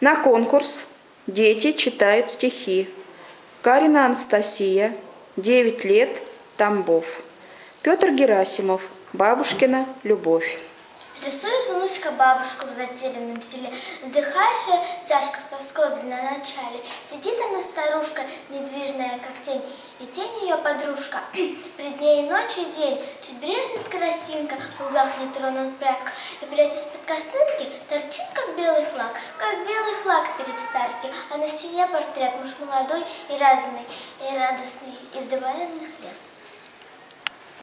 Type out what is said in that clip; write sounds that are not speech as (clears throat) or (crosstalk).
На конкурс дети читают стихи. Карина Анастасия, 9 лет, Тамбов. Петр Герасимов, бабушкина любовь. Рисует малышка бабушку в затерянном селе, вздыхающая тяжко со скорбью на начале. Сидит она старушка, недвижная, как тень, и тень ее подружка. (clears throat) Пред ней ночь и день, чуть брежнет красинка, в углах не тронут пряг. И прядь из-под косынки торчит, флаг перед старостью, а на стене портрет муж молодой и разный, и радостный, из лет.